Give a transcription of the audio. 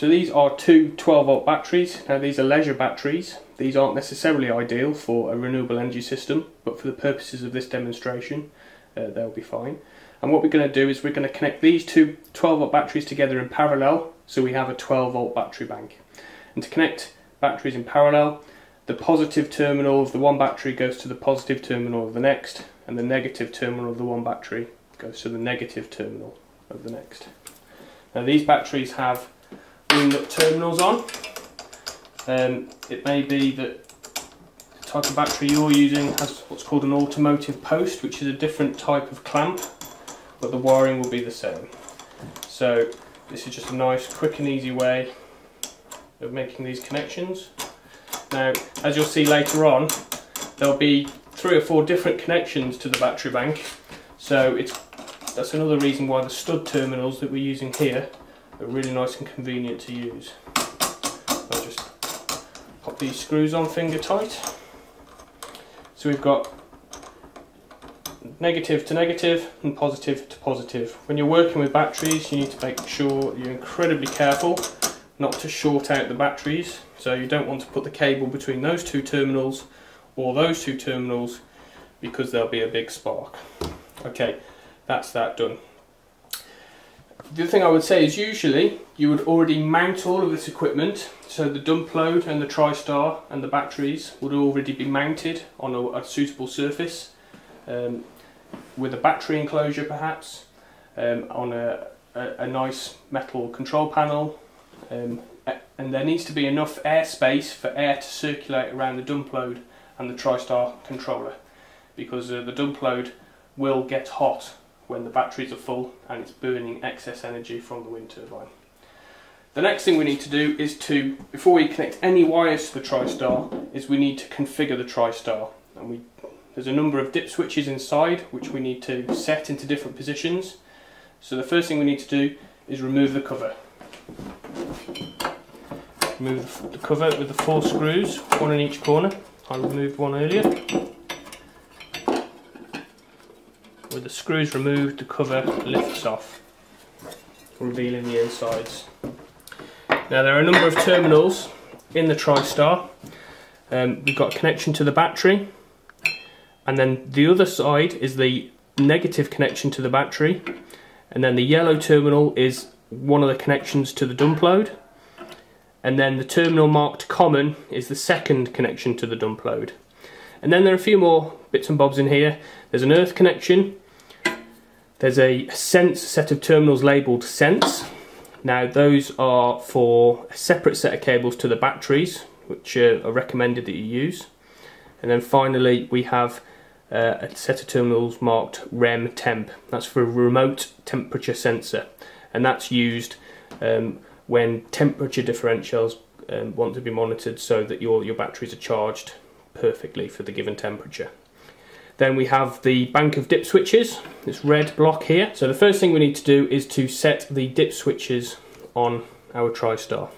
So these are two 12 volt batteries. Now these are leisure batteries. These aren't necessarily ideal for a renewable energy system, but for the purposes of this demonstration, uh, they'll be fine. And what we're going to do is we're going to connect these two 12 volt batteries together in parallel, so we have a 12 volt battery bank. And to connect batteries in parallel, the positive terminal of the one battery goes to the positive terminal of the next, and the negative terminal of the one battery goes to the negative terminal of the next. Now these batteries have wing nut terminals on. Um, it may be that the type of battery you're using has what's called an automotive post, which is a different type of clamp, but the wiring will be the same. So this is just a nice, quick and easy way of making these connections. Now, as you'll see later on, there'll be three or four different connections to the battery bank. So it's that's another reason why the stud terminals that we're using here are really nice and convenient to use. I'll just pop these screws on finger tight. So we've got negative to negative and positive to positive. When you're working with batteries you need to make sure you're incredibly careful not to short out the batteries so you don't want to put the cable between those two terminals or those two terminals because there'll be a big spark. Okay, that's that done. The other thing I would say is usually you would already mount all of this equipment so the dump load and the TriStar and the batteries would already be mounted on a, a suitable surface um, with a battery enclosure perhaps um, on a, a, a, nice metal control panel um, and there needs to be enough air space for air to circulate around the dump load and the TriStar controller because uh, the dump load will get hot when the batteries are full and it's burning excess energy from the wind turbine. The next thing we need to do is to, before we connect any wires to the TriStar, is we need to configure the TriStar. And we, there's a number of dip switches inside which we need to set into different positions. So the first thing we need to do is remove the cover. Remove the cover with the four screws, one in each corner. I removed one earlier. With the screws removed, the cover lifts off, revealing the insides. Now there are a number of terminals in the TriStar. Um, we've got a connection to the battery, and then the other side is the negative connection to the battery, and then the yellow terminal is one of the connections to the dump load, and then the terminal marked common is the second connection to the dump load. And then there are a few more bits and bobs in here. There's an earth connection. There's a sense set of terminals labelled sense. Now those are for a separate set of cables to the batteries, which are recommended that you use. And then finally we have uh, a set of terminals marked REM temp. That's for a remote temperature sensor. And that's used um, when temperature differentials um, want to be monitored so that your, your batteries are charged perfectly for the given temperature. Then we have the bank of dip switches, this red block here. So the first thing we need to do is to set the dip switches on our TriStar.